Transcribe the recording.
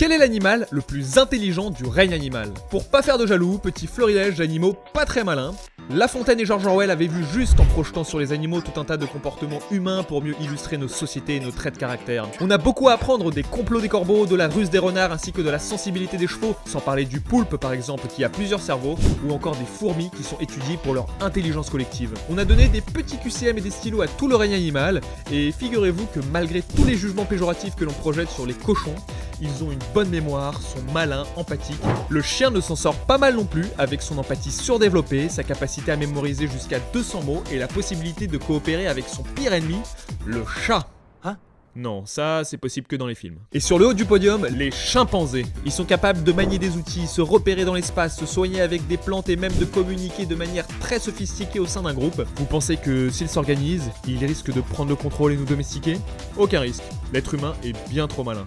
Quel est l'animal le plus intelligent du règne animal Pour pas faire de jaloux, petit florilège d'animaux pas très malins, La Fontaine et George Orwell avaient vu juste en projetant sur les animaux tout un tas de comportements humains pour mieux illustrer nos sociétés et nos traits de caractère. On a beaucoup à apprendre des complots des corbeaux, de la ruse des renards ainsi que de la sensibilité des chevaux, sans parler du poulpe par exemple qui a plusieurs cerveaux, ou encore des fourmis qui sont étudiées pour leur intelligence collective. On a donné des petits QCM et des stylos à tout le règne animal, et figurez-vous que malgré tous les jugements péjoratifs que l'on projette sur les cochons, ils ont une bonne mémoire, sont malins, empathiques. Le chien ne s'en sort pas mal non plus, avec son empathie surdéveloppée, sa capacité à mémoriser jusqu'à 200 mots et la possibilité de coopérer avec son pire ennemi, le chat. Hein? Non, ça c'est possible que dans les films. Et sur le haut du podium, les chimpanzés. Ils sont capables de manier des outils, se repérer dans l'espace, se soigner avec des plantes et même de communiquer de manière très sophistiquée au sein d'un groupe. Vous pensez que s'ils s'organisent, ils risquent de prendre le contrôle et nous domestiquer? Aucun risque. L'être humain est bien trop malin.